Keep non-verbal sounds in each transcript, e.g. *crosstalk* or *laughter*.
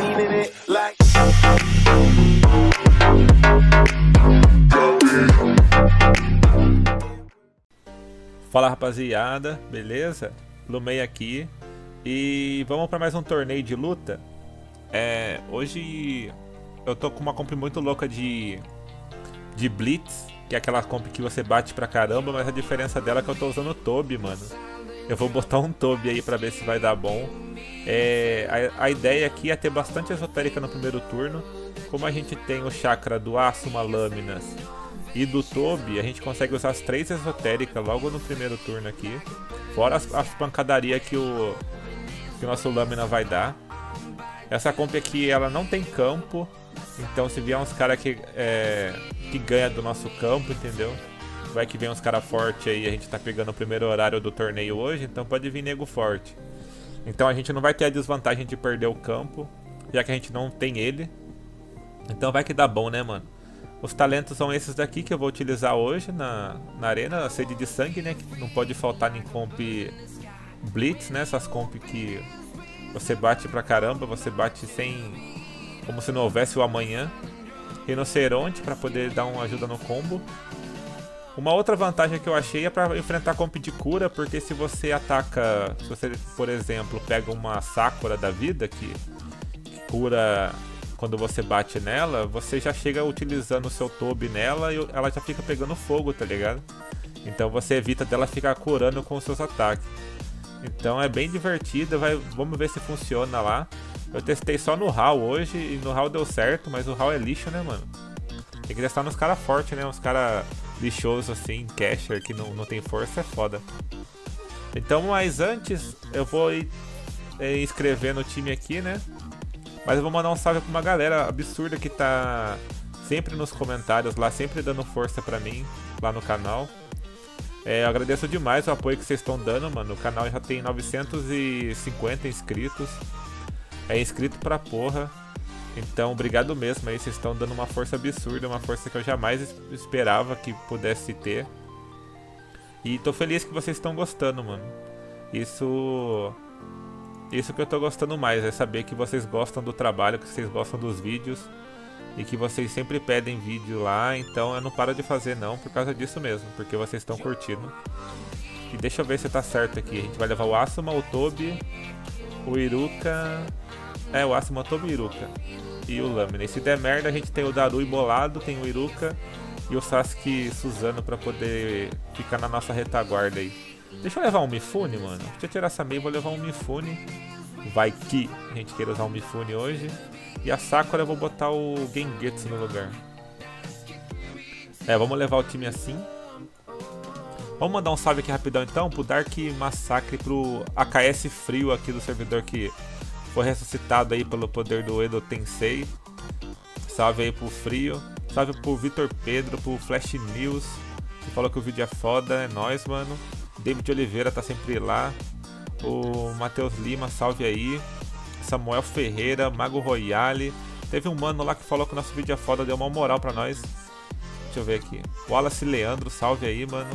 it like. Fala rapaziada, beleza? Lumei aqui e vamos para mais um torneio de luta. É, hoje eu tô com uma comp muito louca de de Blitz, que é aquela comp que você bate pra caramba, mas a diferença dela é que eu tô usando o Toby, mano. Eu vou botar um Toby aí pra ver se vai dar bom. É, a, a, ideia aqui é ter bastante esotérica no primeiro turno. Como a gente tem o chakra do Asuma Lâminas e do Toby, a gente consegue usar as três esotéricas logo no primeiro turno aqui. Fora as, as pancadarias que o, que o nosso Lâmina vai dar. Essa comp aqui ela não tem campo, então se vier uns caras que, é, que ganha do nosso campo, entendeu? Vai que vem uns caras fortes aí, a gente tá pegando o primeiro horário do torneio hoje, então pode vir nego forte. Então a gente não vai ter a desvantagem de perder o campo, já que a gente não tem ele. Então vai que dá bom, né, mano? Os talentos são esses daqui que eu vou utilizar hoje na, na arena, a sede de sangue, né? Que não pode faltar em comp Blitz, né? Essas comp que você bate pra caramba, você bate sem... Como se não houvesse o amanhã. Rinoceronte para poder dar uma ajuda no combo. Uma outra vantagem que eu achei é para enfrentar comp de cura, porque se você ataca, se você, por exemplo, pega uma Sakura da vida que cura quando você bate nela, você já chega utilizando o seu Tobi nela e ela já fica pegando fogo, tá ligado? Então você evita dela ficar curando com os seus ataques. Então é bem divertido, vai, vamos ver se funciona lá. Eu testei só no HAL hoje e no HAL deu certo, mas o HAL é lixo, né, mano? Tem que testar nos caras fortes, né? Uns caras lixosos assim, casher, que não, não tem força, é foda. Então, mas antes, eu vou ir, é, inscrever no time aqui, né? Mas eu vou mandar um salve pra uma galera absurda que tá sempre nos comentários lá, sempre dando força pra mim lá no canal. É, eu agradeço demais o apoio que vocês estão dando, mano. O canal já tem 950 inscritos. É inscrito pra porra. Então, obrigado mesmo aí. Vocês estão dando uma força absurda, uma força que eu jamais esperava que pudesse ter. E tô feliz que vocês estão gostando, mano. Isso isso que eu tô gostando mais, é saber que vocês gostam do trabalho, que vocês gostam dos vídeos e que vocês sempre pedem vídeo lá, então eu não paro de fazer não por causa disso mesmo, porque vocês estão curtindo. E deixa eu ver se tá certo aqui. A gente vai levar o Asuma, o Tobi, o Iruka. É, o Asuma, e o Iruka. E o Lâmina. E se der merda, a gente tem o Daru embolado, tem o Iruka e o Sasuke Suzano pra poder ficar na nossa retaguarda aí. Deixa eu levar um Mifune, mano. Deixa eu tirar essa meia, vou levar um Mifune. Vai que a gente queira usar um Mifune hoje. E a Sakura eu vou botar o Gengetsu no lugar. É, vamos levar o time assim. Vamos mandar um salve aqui rapidão então pro Dark Massacre, pro AKS Frio aqui do servidor que foi ressuscitado aí pelo poder do Edo Tensei. Salve aí pro Frio. Salve pro Vitor Pedro, pro Flash News, que falou que o vídeo é foda, é nóis, mano. David Oliveira tá sempre lá. O Matheus Lima, salve aí. Samuel Ferreira, Mago Royale. Teve um mano lá que falou que o nosso vídeo é foda, deu uma moral pra nós. Deixa eu ver aqui. Wallace Leandro, salve aí, mano.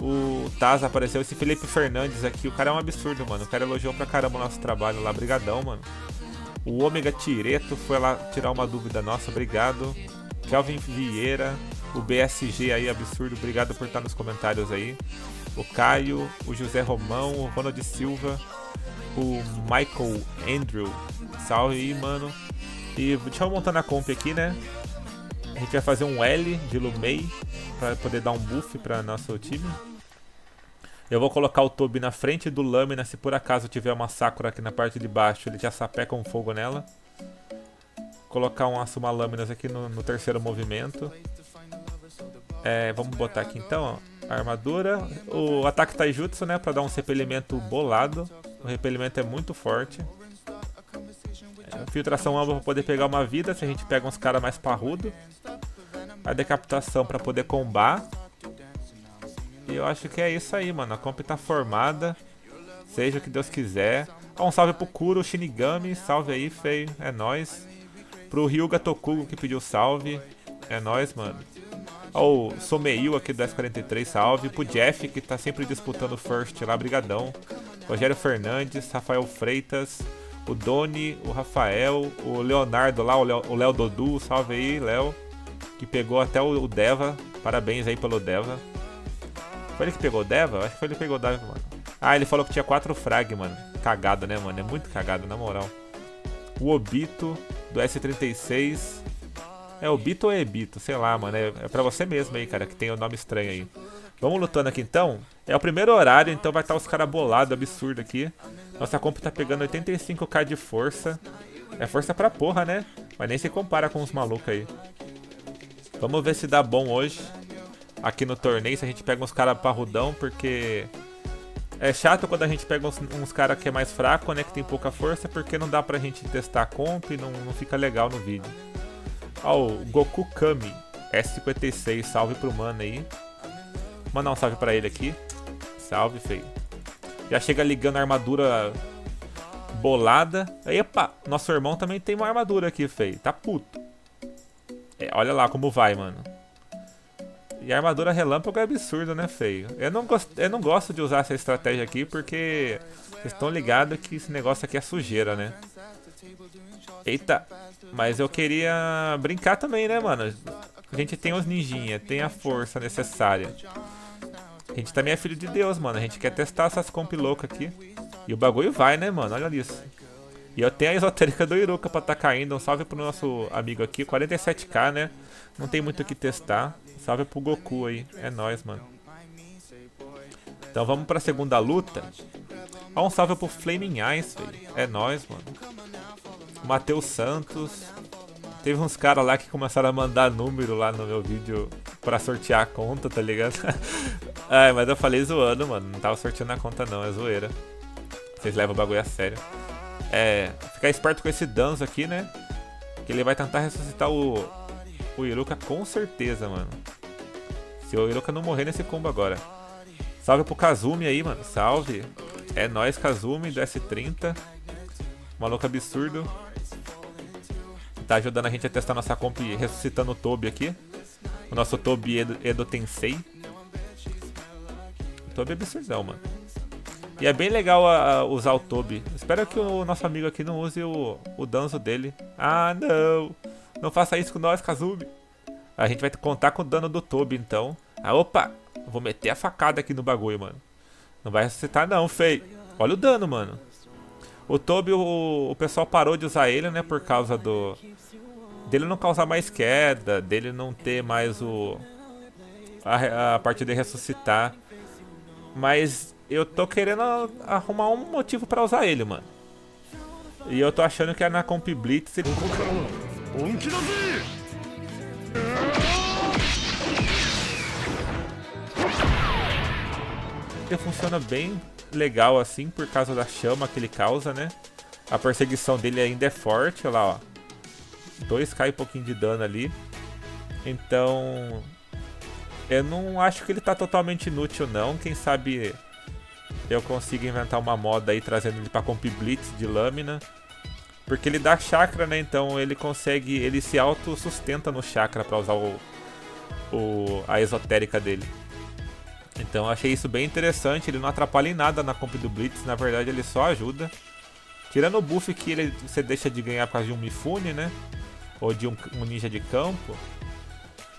O Taz apareceu. Esse Felipe Fernandes aqui, o cara é um absurdo, mano. O cara elogiou pra caramba o nosso trabalho lá. Brigadão, mano. O Ômega Tireto foi lá tirar uma dúvida nossa, obrigado. Kelvin Vieira, o BSG aí, absurdo, obrigado por estar nos comentários aí o Caio, o José Romão, o Ronald Silva, o Michael Andrew. Salve aí, mano. E deixa eu montar na comp aqui, né? A gente vai fazer um L de Lumei para poder dar um buff para nosso time. Eu vou colocar o Tobi na frente do Lâmina, se por acaso tiver uma Sakura aqui na parte de baixo, ele já sapeca um fogo nela. Colocar um Asuma Lâminas aqui no, no terceiro movimento. É, vamos botar aqui então, ó armadura. O ataque Taijutsu, né? Pra dar um repelimento bolado. O repelimento é muito forte. É, filtração ampla pra poder pegar uma vida, se a gente pega uns caras mais parrudo. A decapitação pra poder combar. E eu acho que é isso aí, mano. A comp tá formada. Seja o que Deus quiser. um salve pro Kuro Shinigami. Salve aí, feio. É nóis. Pro Ryuga Tokugo que pediu salve. É nóis, mano ao Someil aqui do S43, salve. Pro Jeff, que tá sempre disputando first lá, brigadão. Rogério Fernandes, Rafael Freitas, o Doni, o Rafael, o Leonardo lá, o Léo Dodu, salve aí, Léo, que pegou até o Deva. Parabéns aí pelo Deva. Foi ele que pegou o Deva? Acho que foi ele que pegou o Deva, mano. Ah, ele falou que tinha 4 frag, mano. Cagado, né, mano? É muito cagado, na moral. O Obito, do S36. É Obito ou Ebito? Sei lá, mano. É, é pra você mesmo aí, cara, que tem o um nome estranho aí. Vamos lutando aqui então. É o primeiro horário, então vai estar os caras bolados, absurdo aqui. Nossa comp tá pegando 85k de força. É força pra porra, né? Mas nem se compara com os malucos aí. Vamos ver se dá bom hoje. Aqui no torneio, se a gente pega uns caras parrudão, porque... É chato quando a gente pega uns, uns caras que é mais fraco, né? Que tem pouca força, porque não dá pra gente testar a comp e não, não fica legal no vídeo. Ó, o Goku Kami, S56, salve pro mano aí. Mandar um salve pra ele aqui. Salve, feio. Já chega ligando a armadura bolada. Epa, nosso irmão também tem uma armadura aqui, feio. Tá puto. É, olha lá como vai, mano. E a armadura relâmpago é absurdo, né, feio? Eu não, gost... eu não gosto de usar essa estratégia aqui porque vocês estão ligados que esse negócio aqui é sujeira, né? Eita, mas eu queria brincar também, né, mano? A gente tem os ninjinha, tem a força necessária. A gente também é filho de Deus, mano. A gente quer testar essas comp loucas aqui. E o bagulho vai, né, mano? Olha isso. E eu tenho a esotérica do Iruka pra tá caindo. Um salve pro nosso amigo aqui. 47k, né? Não tem muito o que testar. Salve pro Goku aí. É nóis, mano. Então vamos pra segunda luta. Ó, um salve pro Flaming Eyes, velho. É nóis, mano. Matheus Santos. Teve uns caras lá que começaram a mandar número lá no meu vídeo pra sortear a conta, tá ligado? *laughs* Ai, mas eu falei zoando, mano. Não tava sorteando a conta não, é zoeira. Vocês levam o bagulho a sério. É, ficar esperto com esse Danzo aqui, né? Que ele vai tentar ressuscitar o, o Iruka com certeza, mano. Se o Iruka não morrer nesse combo agora. Salve pro Kazumi aí, mano. Salve. É nóis, Kazumi, do S30. Maluco absurdo tá ajudando a gente a testar nossa comp ressuscitando o Tobi aqui. O nosso Tobi Edo, Edo Tensei. O Tobi é absurdão, mano. E é bem legal a, a usar o Tobi. Espero que o nosso amigo aqui não use o, o danço dele. Ah, não. Não faça isso com nós, Kazumi. A gente vai contar com o dano do Tobi, então. Ah, opa. Vou meter a facada aqui no bagulho, mano. Não vai ressuscitar não, feio. Olha o dano, mano. O Toby, o, o pessoal parou de usar ele, né? Por causa do... Dele não causar mais queda, dele não ter mais o... A, a parte de ressuscitar. Mas eu tô querendo arrumar um motivo pra usar ele, mano. E eu tô achando que é na Comp Blitz ele... Ele funciona bem legal assim por causa da chama que ele causa, né? A perseguição dele ainda é forte, olha lá, ó. Dois cai um pouquinho de dano ali. Então, eu não acho que ele tá totalmente inútil não. Quem sabe eu consigo inventar uma moda aí trazendo ele pra Comp Blitz de lâmina. Porque ele dá chakra, né? Então ele consegue. Ele se auto-sustenta no chakra pra usar o, o, a esotérica dele. Então achei isso bem interessante, ele não atrapalha em nada na comp do Blitz, na verdade ele só ajuda. Tirando o buff que ele, você deixa de ganhar por causa de um Mifune, né? Ou de um, um, ninja de campo.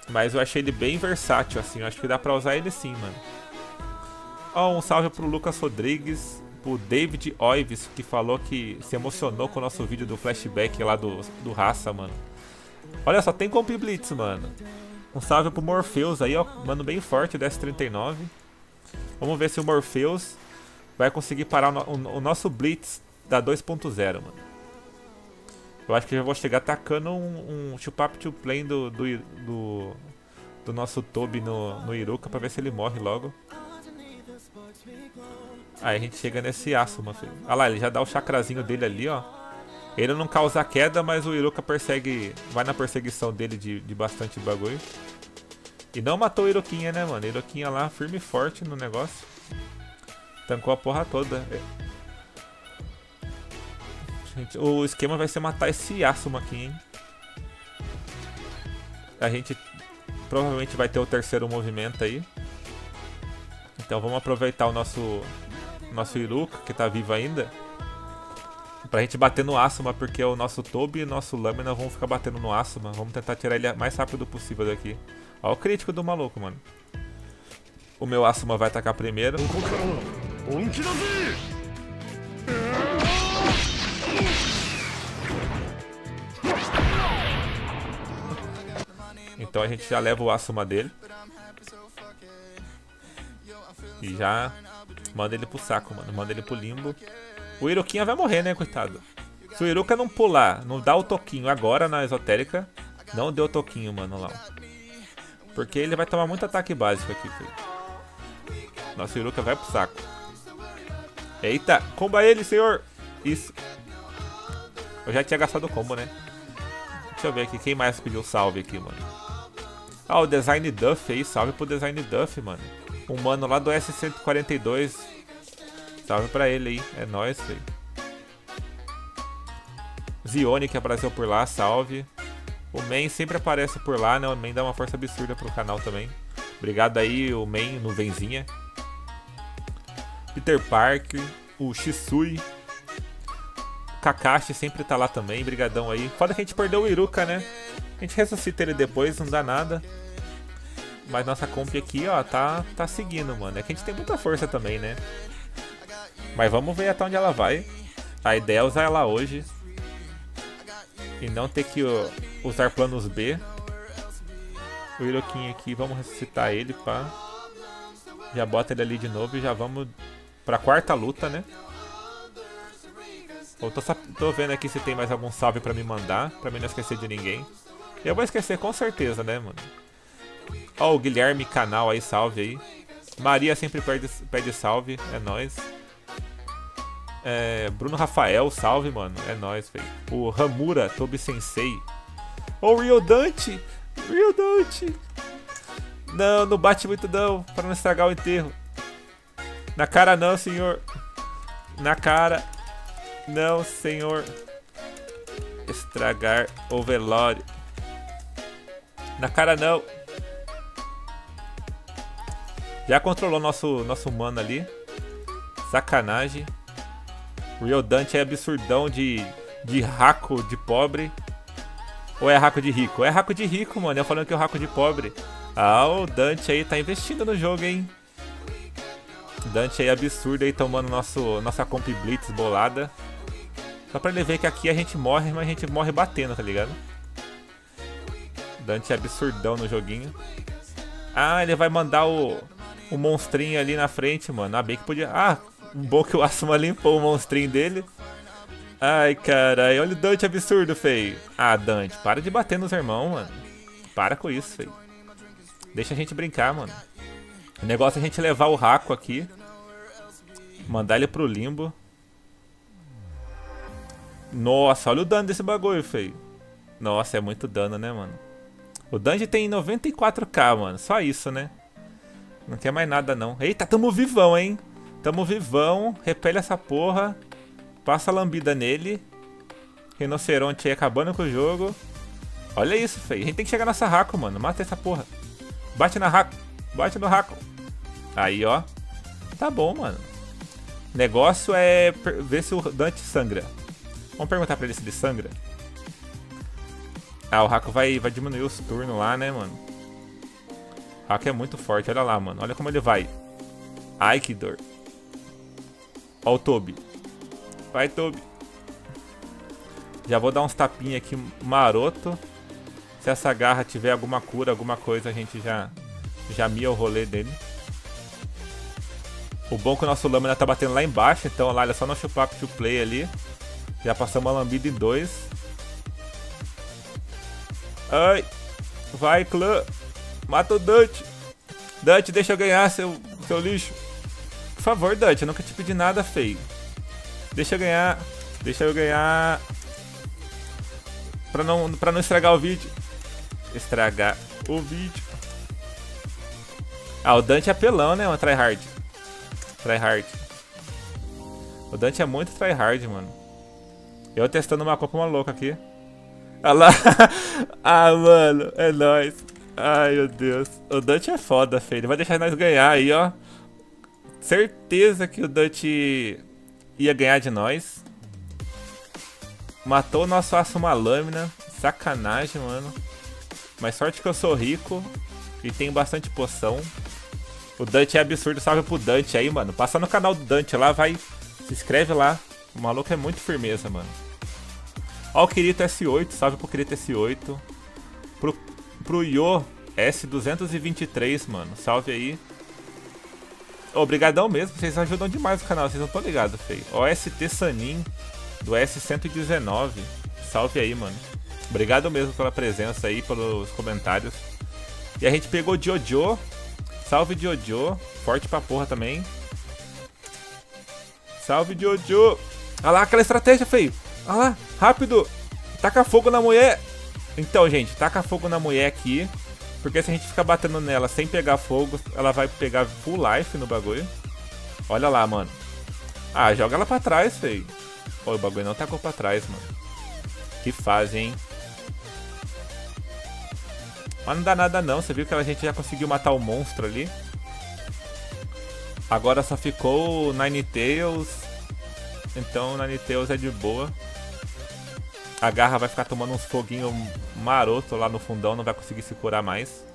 Mas eu achei ele bem versátil, assim, eu acho que dá pra usar ele sim, mano. Ó, um salve pro Lucas Rodrigues, pro David Oives, que falou que se emocionou com o nosso vídeo do flashback lá do, do Raça, mano. Olha só, tem comp Blitz, mano. Um salve pro Morpheus aí, ó. Mano bem forte, o DS39. Vamos ver se o Morpheus vai conseguir parar o, o, o nosso Blitz da 2.0, mano. Eu acho que já vou chegar atacando um, um Chupap to Plane do, do, do, do, nosso Toby no, no Iruka pra ver se ele morre logo. Aí a gente chega nesse meu filho. Olha lá, ele já dá o chacrazinho dele ali, ó. Ele não causa queda, mas o Iruka persegue. Vai na perseguição dele de, de bastante bagulho. E não matou o Iroquinha, né, mano? Iroquinha lá, firme e forte no negócio. Tancou a porra toda. É. Gente, o esquema vai ser matar esse Asuma aqui, hein? A gente provavelmente vai ter o terceiro movimento aí. Então vamos aproveitar o nosso nosso Iruka, que tá vivo ainda. Pra gente bater no Asuma, porque o nosso Tobi e o nosso Lâmina vão ficar batendo no Asuma. Vamos tentar tirar ele mais rápido possível daqui. Ó o crítico do maluco, mano. O meu Asuma vai atacar primeiro. Então a gente já leva o Asuma dele. E já manda ele pro saco, mano. Manda ele pro limbo. O Irukinha vai morrer, né, coitado? Se o Iruka não pular, não dá o toquinho agora na esotérica, não deu toquinho, mano, lá. Porque ele vai tomar muito ataque básico aqui, filho. Nosso Iruka vai pro saco. Eita, comba ele, senhor! Isso. Eu já tinha gastado o combo, né? Deixa eu ver aqui, quem mais pediu salve aqui, mano? Ah, o Design Duff aí, salve pro Design Duff, mano. Um mano lá do S142 Salve pra ele aí, é nóis, filho. Zione que apareceu por lá, salve. O Man sempre aparece por lá, né? O Man dá uma força absurda pro canal também. Obrigado aí, o Man, nuvenzinha. Peter Parker, o Shisui. Kakashi sempre tá lá também, brigadão aí. Foda que a gente perdeu o Iruka, né? A gente ressuscita ele depois, não dá nada. Mas nossa comp aqui, ó, tá, tá seguindo, mano. É que a gente tem muita força também, né? Mas vamos ver até onde ela vai. A ideia é usar ela hoje. E não ter que usar planos B. O Hirokin aqui, vamos ressuscitar ele, pá. Já bota ele ali de novo e já vamos pra quarta luta, né? Eu tô, tô vendo aqui se tem mais algum salve pra me mandar, pra mim não esquecer de ninguém. Eu vou esquecer com certeza, né, mano? Ó, o Guilherme Canal aí, salve aí. Maria sempre pede, pede salve, é nóis. É, Bruno Rafael, salve, mano. É nóis, velho. O Ramura Tobi Sensei. Oh, Rio Dante! Rio Dante! Não, não bate muito não, para não estragar o enterro. Na cara não, senhor. Na cara. Não, senhor. Estragar o velório. Na cara não. Já controlou nosso nosso mano ali. Sacanagem. Real Dante é absurdão de, de raco de pobre. Ou é raco de rico? É raco de rico, mano. Eu falando que é o raco de pobre. Ah, o Dante aí tá investindo no jogo, hein? Dante aí absurdo aí tomando nosso, nossa comp blitz bolada. Só pra ele ver que aqui a gente morre, mas a gente morre batendo, tá ligado? Dante é absurdão no joguinho. Ah, ele vai mandar o, o monstrinho ali na frente, mano. Ah, bem que podia... Ah, Bom que o Asuma limpou o monstrinho dele. Ai, caralho. Olha o Dante absurdo, feio. Ah, Dante, para de bater nos irmãos, mano. Para com isso, feio. Deixa a gente brincar, mano. O negócio é a gente levar o Raco aqui. Mandar ele pro limbo. Nossa, olha o dano desse bagulho, feio. Nossa, é muito dano, né, mano? O Dante tem 94k, mano. Só isso, né? Não quer mais nada, não. Eita, tamo vivão, hein? Tamo vivão, repele essa porra. Passa a lambida nele. Rinoceronte aí acabando com o jogo. Olha isso, feio. A gente tem que chegar nessa Raco, mano. Mata essa porra. Bate na Raco. Bate no Raco. Aí, ó. Tá bom, mano. Negócio é ver se o Dante sangra. Vamos perguntar pra ele se ele sangra. Ah, o Raco vai, vai diminuir os turnos lá, né, mano? Raco é muito forte. Olha lá, mano. Olha como ele vai. Ai, que dor. Ó o Toby. Vai, Toby. Já vou dar uns tapinhos aqui maroto. Se essa garra tiver alguma cura, alguma coisa, a gente já, já mia o rolê dele. O bom é que o nosso lâmina tá batendo lá embaixo, então lá, é só não chupar to play ali. Já passamos uma lambida em dois. Ai! Vai, clã! Mata o Dante! Dante, deixa eu ganhar, seu, seu lixo! favor, Dutch, eu nunca te pedi nada feio. Deixa eu ganhar. Deixa eu ganhar. Pra não, pra não estragar o vídeo. Estragar o vídeo. Ah, o Dante é apelão, né? Um tryhard. Tryhard. O Dante é muito tryhard, mano. Eu testando uma copa louca aqui. Olha lá. *laughs* ah, mano. É nóis. Ai, meu Deus. O Dante é foda, feio. Ele vai deixar nós ganhar aí, ó. Certeza que o Dutch ia ganhar de nós. Matou o nosso aço uma lâmina. Sacanagem, mano. Mas sorte que eu sou rico e tenho bastante poção. O Dante é absurdo, salve pro Dante aí, mano. Passa no canal do Dante lá, vai. Se inscreve lá. O maluco é muito firmeza, mano. Ó o Kirito S8, salve pro Kirito S8. Pro, pro Yo S223, mano. Salve aí. Obrigadão mesmo, vocês ajudam demais o canal, vocês não estão ligados, feio. OST Sanin, do S119. Salve aí, mano. Obrigado mesmo pela presença aí, pelos comentários. E a gente pegou Jojo. Salve Jojo. Forte pra porra também. Salve Jojo. Olha lá aquela estratégia, feio. Olha lá, rápido. Taca fogo na mulher. Então, gente, taca fogo na mulher aqui. Porque se a gente ficar batendo nela sem pegar fogo, ela vai pegar full life no bagulho. Olha lá, mano. Ah, joga ela pra trás, feio. Pô, o bagulho não tacou pra trás, mano. Que fase, hein? Mas não dá nada não, você viu que a gente já conseguiu matar o monstro ali. Agora só ficou o Ninetales. Então o Ninetales é de boa. A garra vai ficar tomando uns foguinhos maroto lá no fundão, não vai conseguir se curar mais.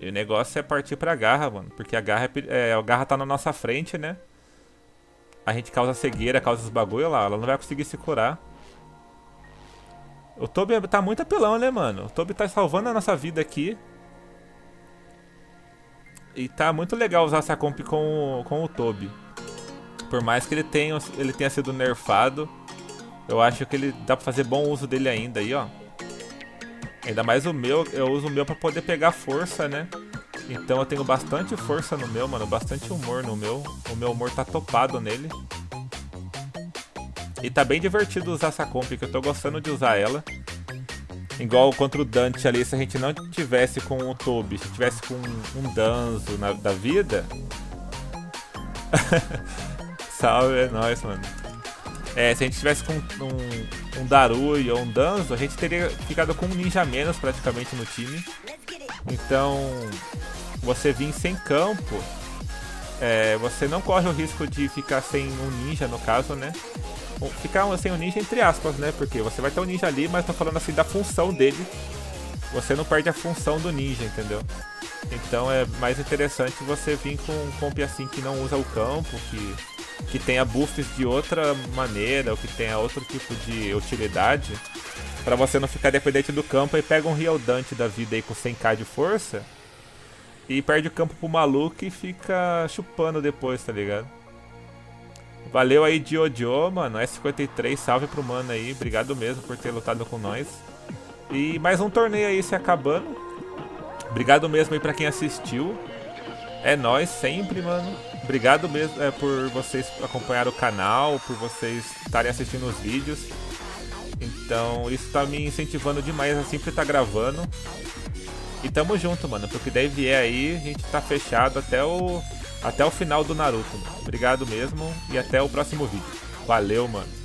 E o negócio é partir pra garra, mano. Porque a garra, é, é, a garra tá na nossa frente, né? A gente causa cegueira, causa os bagulho lá. Ela não vai conseguir se curar. O Toby tá muito apelão, né, mano? O Toby tá salvando a nossa vida aqui. E tá muito legal usar essa comp com, com o Toby. Por mais que ele tenha, ele tenha sido nerfado, eu acho que ele dá pra fazer bom uso dele ainda aí, ó. Ainda mais o meu, eu uso o meu pra poder pegar força, né? Então eu tenho bastante força no meu, mano. Bastante humor no meu. O meu humor tá topado nele. E tá bem divertido usar essa comp, que eu tô gostando de usar ela. Igual contra o Dante ali, se a gente não tivesse com o Toby, se tivesse com um Danzo na, da vida. *laughs* Salve, é nóis, mano. É, se a gente tivesse com um, um Darui ou um Danzo, a gente teria ficado com um ninja menos praticamente no time. Então, você vir sem campo, é, você não corre o risco de ficar sem um ninja, no caso, né? Ficar sem um ninja entre aspas, né? Porque você vai ter um ninja ali, mas tô falando assim da função dele. Você não perde a função do ninja, entendeu? Então é mais interessante você vir com um comp assim que não usa o campo, que que tenha buffs de outra maneira, ou que tenha outro tipo de utilidade, para você não ficar dependente do campo e pega um Real Dante da vida aí com 100k de força e perde o campo pro maluco e fica chupando depois, tá ligado? Valeu aí, Jojo, mano. S53, salve pro mano aí. Obrigado mesmo por ter lutado com nós. E mais um torneio aí se acabando. Obrigado mesmo aí pra quem assistiu. É nós sempre, mano. Obrigado mesmo é, por vocês acompanhar o canal, por vocês estarem assistindo os vídeos. Então isso tá me incentivando demais a sempre estar tá gravando. E tamo junto, mano. Porque daí vier aí, a gente tá fechado até o, até o final do Naruto. Obrigado mesmo e até o próximo vídeo. Valeu, mano.